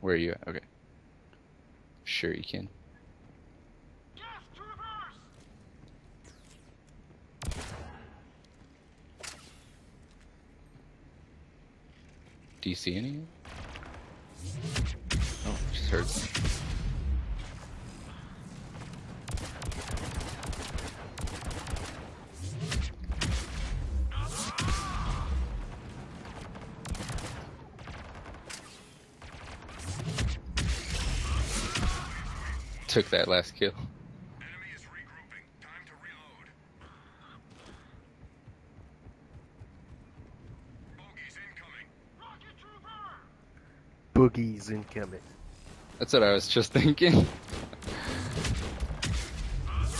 Where are you at? Okay. Sure you can. Do you see any? Oh, just heard. Took that last kill. Enemy is regrouping. Time to reload. Bogeys incoming. Rocket trooper! Boogies incoming. That's what I was just thinking.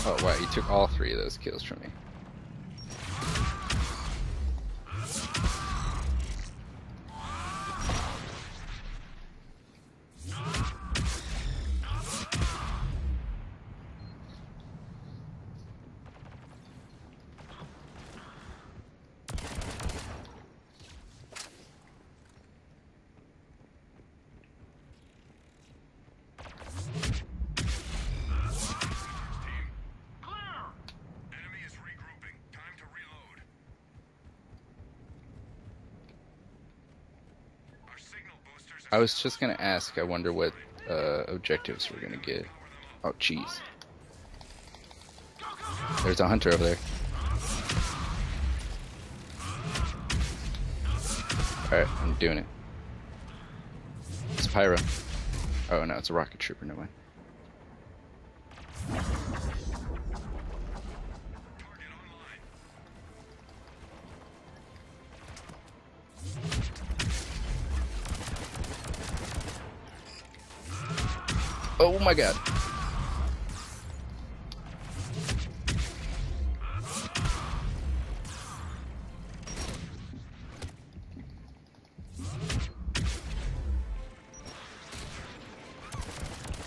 Oh wow, you took all three of those kills from me. I was just gonna ask. I wonder what uh, objectives we're gonna get. Oh, jeez. There's a hunter over there. Alright, I'm doing it. It's Pyro. Oh no, it's a rocket trooper, no way. Oh my god.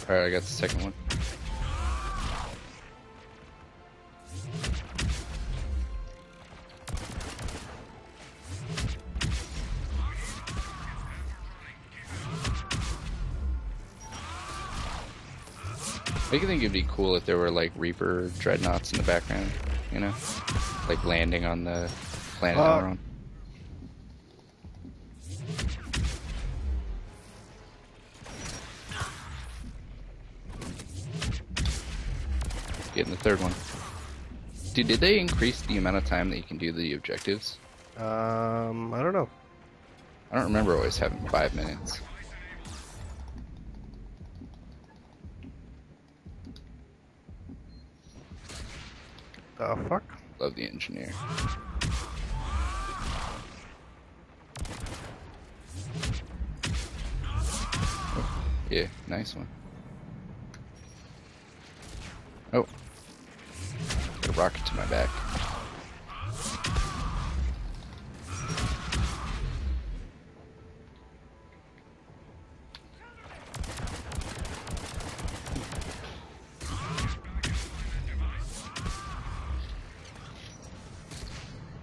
Alright, I got the second one. I think it'd be cool if there were like Reaper dreadnoughts in the background, you know, like landing on the planet Uh, we're on. Getting the third one. Dude, did they increase the amount of time that you can do the objectives? Um, I don't know. I don't remember always having five minutes. The fuck? Love the engineer. Oh, yeah, nice one. Oh. Got a rocket to my back.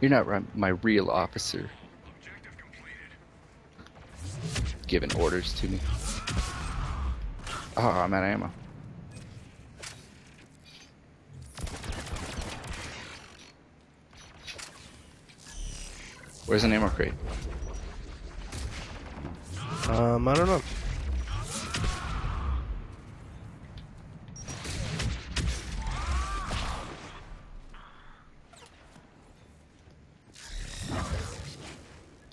You're not my real officer giving orders to me. Oh, I'm out of ammo. Where's an ammo crate? Um, I don't know.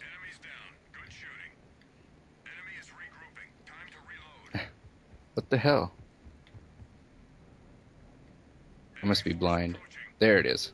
Enemies down. Good shooting. Enemy is regrouping. Time to reload. What the hell? I must be blind. There it is.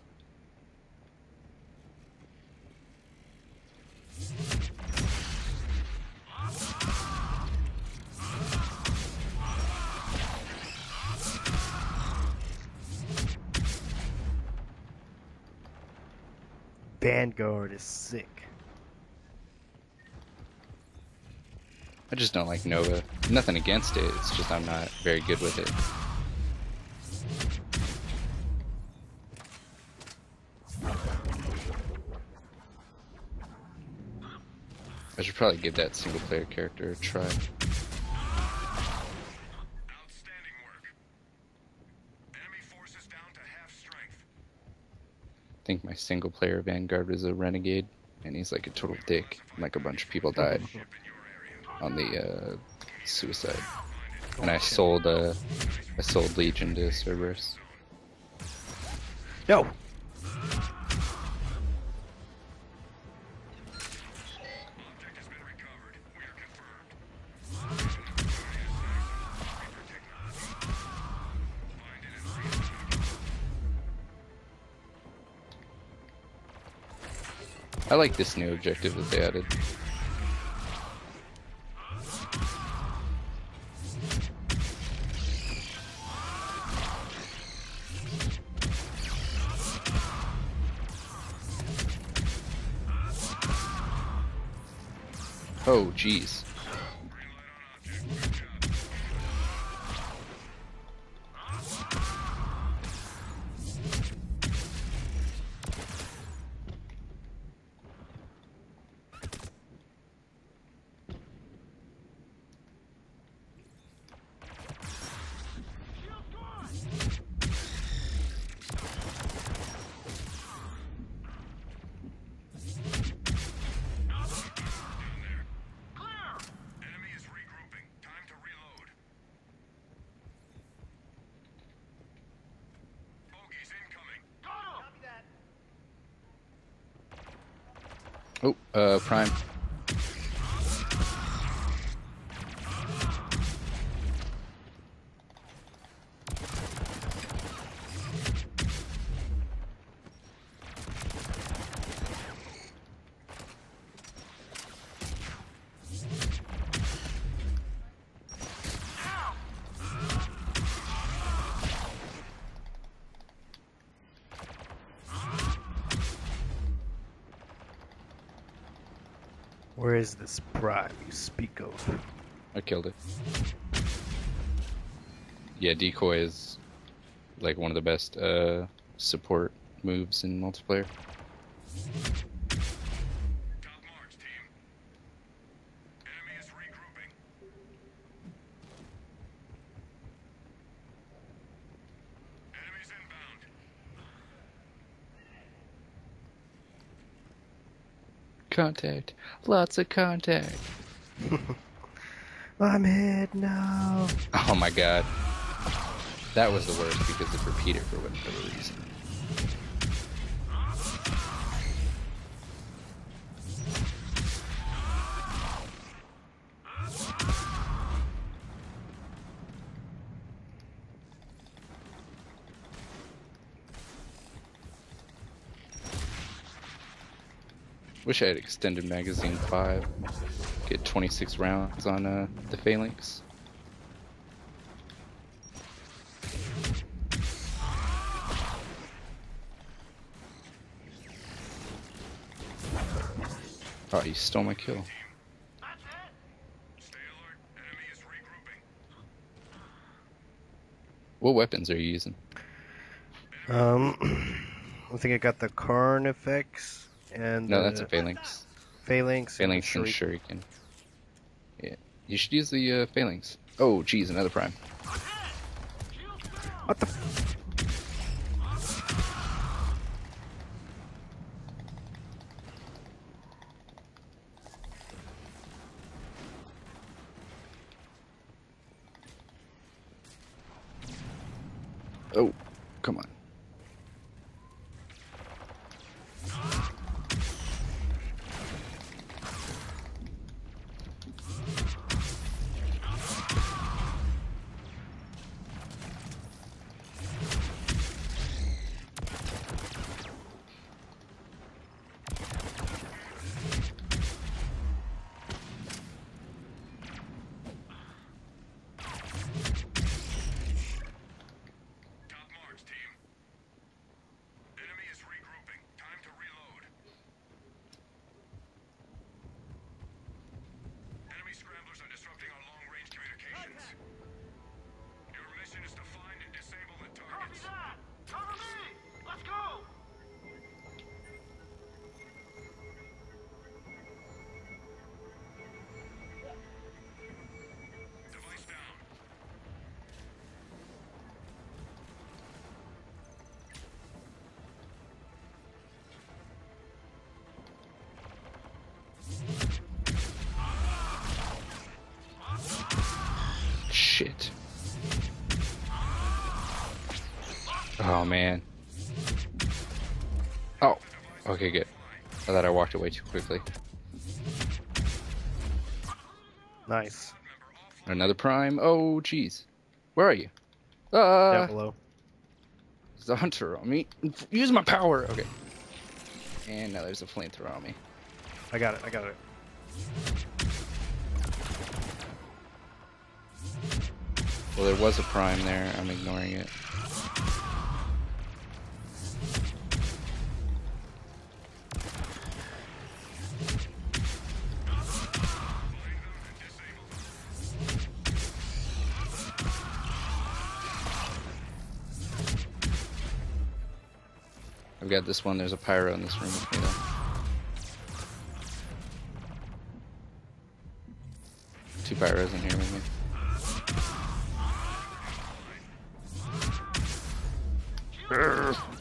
Vanguard is sick. I just don't like Nova. Nothing against it. It's just I'm not very good with it. I should probably give that single player character a try. Think my single player Vanguard is a renegade, and he's like a total dick. Like a bunch of people died on the uh, suicide. And I sold uh, I sold Legion to Cerberus. No! I like this new objective that they added. Oh, jeez. Oh, uh, Prime. Where is this prime you speak of? I killed it. Yeah, decoy is like one of the best uh, support moves in multiplayer. Contact, lots of contact. I'm hit now. Oh my god, that was the worst because it repeated for whatever reason. Wish I had extended magazine 5. Get 26 rounds on uh, the phalanx. Oh, you stole my kill. What weapons are you using? Um, I think I got the Carnifex and No, the that's a phalanx. Phalanx. and the Phalanx and Shuriken. shuriken. Yeah, you should use the uh, phalanx. Oh, geez, another prime. What the? Oh man. Oh. Okay, good. I thought I walked away too quickly. Nice. Another prime. Oh, jeez. Where are you? Uh, Down below. there's a hunter on me. Use my power. Okay. And now there's a flamethrower on me. I got it. I got it. Well, there was a prime there. I'm ignoring it. This one. There's a pyro in this room. Two pyros in here with me. Urgh.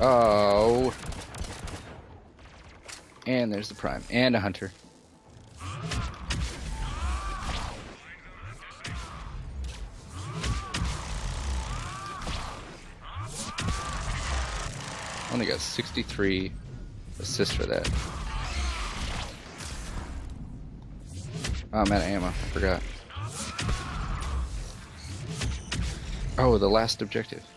Oh. And there's the prime. And a hunter. Only got 63 assists for that. Oh, I'm out of ammo. I forgot. Oh, the last objective.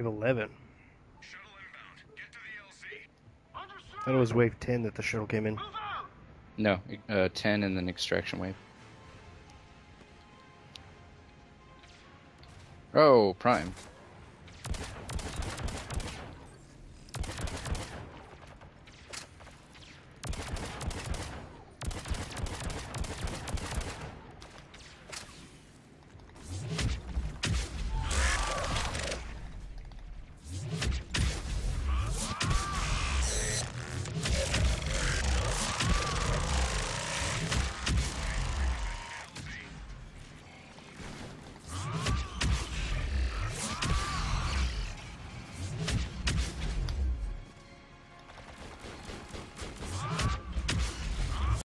Wave 11. Shuttle inbound. Get to the LZ. I thought it was wave 10 that the shuttle came in. No, uh, 10 and then extraction wave. Oh, prime.